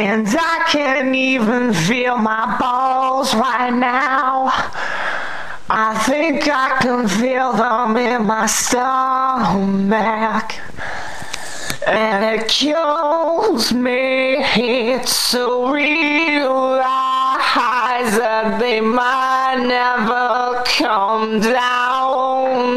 And I can't even feel my balls right now. I think I can feel them in my stomach. And it kills me It's to realize that they might never come down.